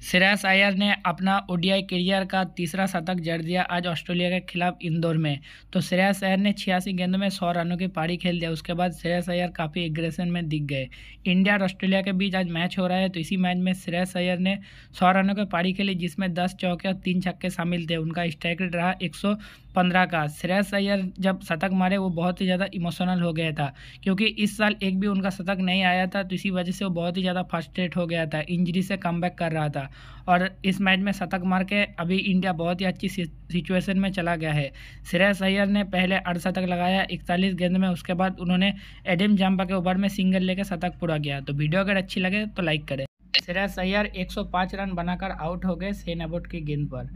श्रेयस अय्यर ने अपना ODI career का तीसरा शतक जड़ दिया आज ऑस्ट्रेलिया के खिलाफ इंदौर में। तो श्रेयस अय्यर ने छियासी गेंदों में सौ रनों की पारी खेल दिया उसके बाद श्रेयस अय्यर काफ़ी एग्रेशन में दिख गए। इंडिया और ऑस्ट्रेलिया के बीच आज मैच हो रहा है तो इसी मैच में श्रेयस अय्यर ने सौ रनों की पारी खेली, जिसमें दस चौके और तीन छक्के शामिल थे। उनका स्ट्राइक रेट रहा एक पंद्रह का। श्रेयस अय्यर जब शतक मारे, वो बहुत ही ज़्यादा इमोशनल हो गया था, क्योंकि इस साल एक भी उनका शतक नहीं आया था तो इसी वजह से वो बहुत ही ज़्यादा फर्स्ट्रेट हो गया था इंजरी से कम कर रहा था। और इस मैच में शतक मार के अभी इंडिया बहुत ही अच्छी सिचुएशन में चला गया है। श्रेयस अय्यर ने पहले अड़शतक लगाया, इकतालीस गेंद में, उसके बाद उन्होंने एडिम जाम्पा के ओवर में सिंगल लेकर शतक पूरा किया। तो वीडियो अगर अच्छी लगे तो लाइक करें। श्रेयस अय्यर 105 रन बनाकर आउट हो गए, सेन अबोट की गेंद पर।